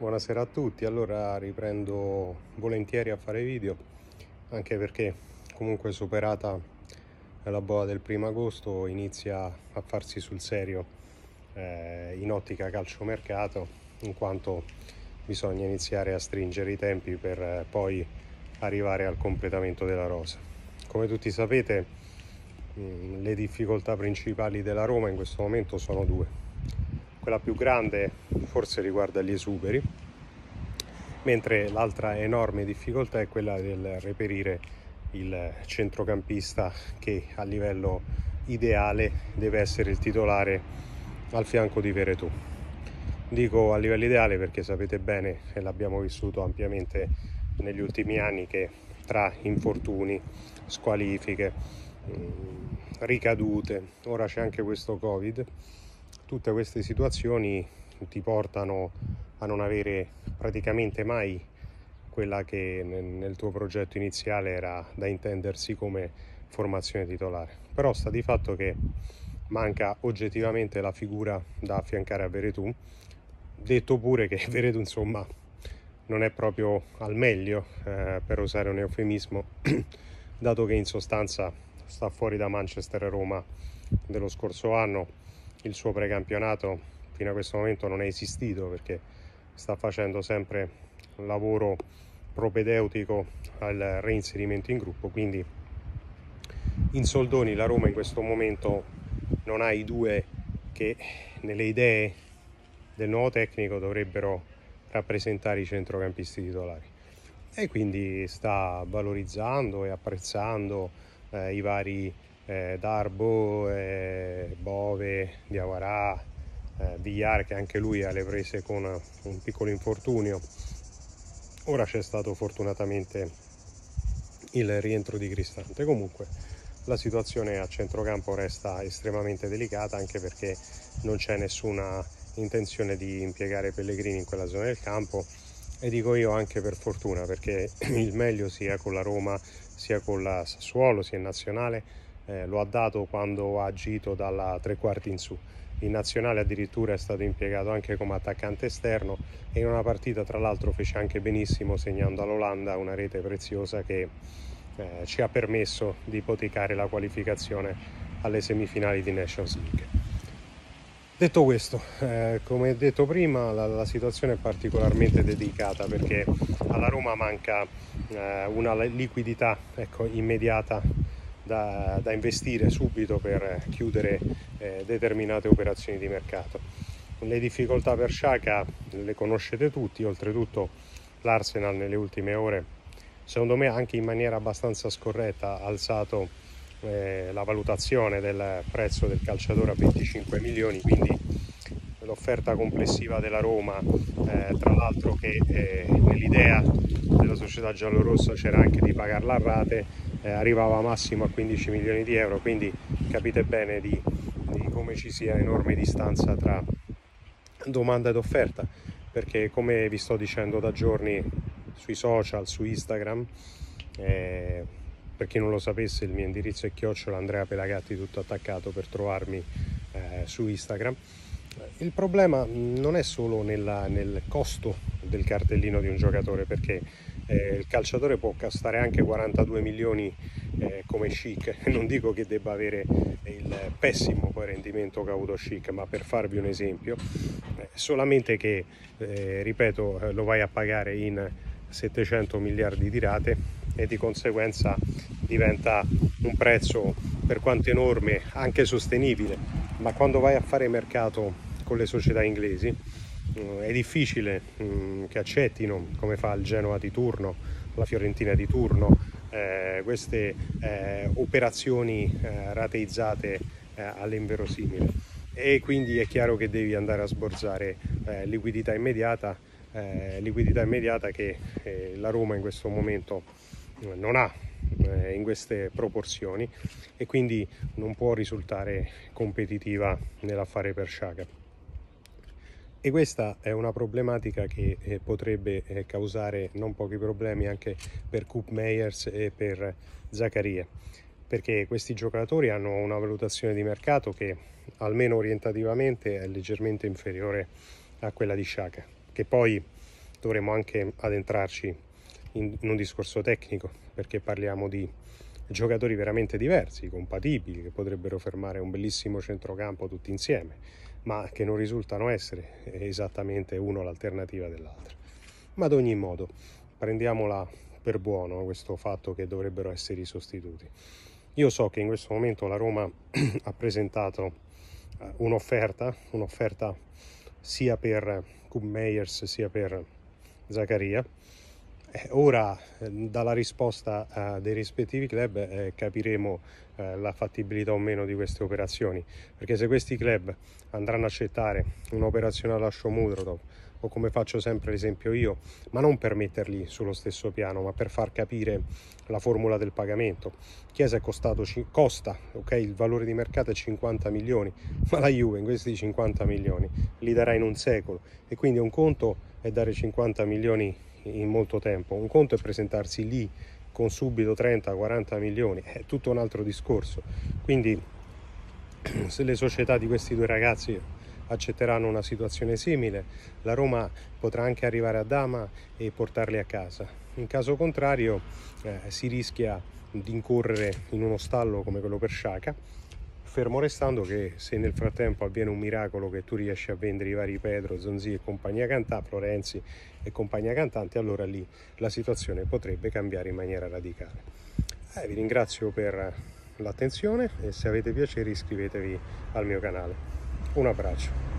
Buonasera a tutti, allora riprendo volentieri a fare video anche perché comunque superata la boa del primo agosto inizia a farsi sul serio eh, in ottica calciomercato in quanto bisogna iniziare a stringere i tempi per eh, poi arrivare al completamento della rosa. Come tutti sapete mh, mm, le difficoltà principali della Roma in questo momento sono due quella più grande forse riguarda gli esuberi, mentre l'altra enorme difficoltà è quella del reperire il centrocampista che a livello ideale deve essere il titolare al fianco di Veretù. Dico a livello ideale perché sapete bene, e l'abbiamo vissuto ampiamente negli ultimi anni, che tra infortuni, squalifiche, ricadute, ora c'è anche questo Covid, tutte queste situazioni ti portano a non avere praticamente mai quella che nel tuo progetto iniziale era da intendersi come formazione titolare. Però sta di fatto che manca oggettivamente la figura da affiancare a Veretù, detto pure che Veretù insomma non è proprio al meglio eh, per usare un eufemismo, dato che in sostanza sta fuori da Manchester e Roma dello scorso anno il suo precampionato fino a questo momento non è esistito perché sta facendo sempre lavoro propedeutico al reinserimento in gruppo. Quindi in soldoni la Roma in questo momento non ha i due che nelle idee del nuovo tecnico dovrebbero rappresentare i centrocampisti titolari. E quindi sta valorizzando e apprezzando eh, i vari eh, Darbo, eh, Bove, Diawarà, eh, Villar che anche lui ha le prese con un piccolo infortunio. Ora c'è stato fortunatamente il rientro di Cristante. Comunque la situazione a centrocampo resta estremamente delicata anche perché non c'è nessuna intenzione di impiegare Pellegrini in quella zona del campo e dico io anche per fortuna perché il meglio sia con la Roma sia con la Sassuolo sia in nazionale eh, lo ha dato quando ha agito dalla tre quarti in su. In nazionale addirittura è stato impiegato anche come attaccante esterno e in una partita tra l'altro fece anche benissimo segnando all'Olanda una rete preziosa che eh, ci ha permesso di ipotecare la qualificazione alle semifinali di Nations League. Detto questo, eh, come detto prima, la, la, situazione è particolarmente dedicata perché alla Roma manca eh, una liquidità ecco, immediata da, da investire subito per chiudere eh, determinate operazioni di mercato. Le difficoltà per Sciaca le conoscete tutti, oltretutto l'Arsenal nelle ultime ore, secondo me anche in maniera abbastanza scorretta, ha alzato eh, la valutazione del prezzo del calciatore a 25 milioni, quindi l'offerta complessiva della Roma, eh, tra l'altro che eh, nell'idea della società giallorossa c'era anche di pagarla a rate, eh, arrivava massimo a 15 milioni di euro, quindi capite bene di, di come ci sia enorme distanza tra domanda ed offerta, perché come vi sto dicendo da giorni sui social, su Instagram, eh, per chi non lo sapesse il mio indirizzo è chiocciola Andrea Pelagatti tutto attaccato per trovarmi eh, su Instagram. Il problema non è solo nella, nel costo del cartellino di un giocatore perché eh, il calciatore può costare anche 42 milioni eh, come Chic, non dico che debba avere il pessimo rendimento che ha avuto Chic, ma per farvi un esempio, eh, solamente che, eh, ripeto, eh, lo vai a pagare in 700 miliardi di rate e di conseguenza diventa un prezzo per quanto enorme anche sostenibile, ma quando vai a fare mercato con le società inglesi è difficile mm, che accettino, come fa il Genoa di turno, la Fiorentina di turno, eh, queste eh, operazioni eh, rateizzate all'inverosimile. E quindi è chiaro che devi andare a sborsare liquidità immediata, liquidità immediata che la Roma in questo momento non ha in queste proporzioni e quindi non può risultare competitiva nell'affare per Sciaga e questa è una problematica che eh, potrebbe eh, causare non pochi problemi anche per Coop Meyers e per Zaccaria perché questi giocatori hanno una valutazione di mercato che almeno orientativamente è leggermente inferiore a quella di Sciaca che poi dovremo anche addentrarci in, in un discorso tecnico perché parliamo di giocatori veramente diversi, compatibili, che potrebbero fermare un bellissimo centrocampo tutti insieme, ma che non risultano essere esattamente uno l'alternativa dell'altro. Ma ad ogni modo, prendiamola per buono questo fatto che dovrebbero essere i sostituti. Io so che in questo momento la Roma ha presentato eh, un'offerta, un'offerta sia per Kub Meyers sia per Zaccaria, ora eh, dalla risposta eh, dei rispettivi club eh, capiremo eh, la fattibilità o meno di queste operazioni, perché se questi club andranno a accettare un'operazione alla Shomudrotov o come faccio sempre l'esempio io, ma non per metterli sullo stesso piano, ma per far capire la formula del pagamento. Chiesa è costato, costa, ok, il valore di mercato è 50 milioni, ma la Juve in questi 50 milioni li darà in un secolo e quindi un conto è dare 50 milioni in molto tempo. Un conto è presentarsi lì con subito 30-40 milioni, è tutto un altro discorso. Quindi se le società di questi due ragazzi accetteranno una situazione simile, la Roma potrà anche arrivare a Dama e portarli a casa. In caso contrario eh, si rischia di incorrere in uno stallo come quello per Sciaca fermo restando che se nel frattempo avviene un miracolo che tu riesci a vendere i vari Pedro, Zonzi e compagnia cantante, Florenzi e compagnia cantante, allora lì la situazione potrebbe cambiare in maniera radicale. Eh, vi ringrazio per l'attenzione e se avete piacere iscrivetevi al mio canale. Un abbraccio.